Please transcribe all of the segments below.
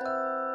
Música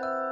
Bye.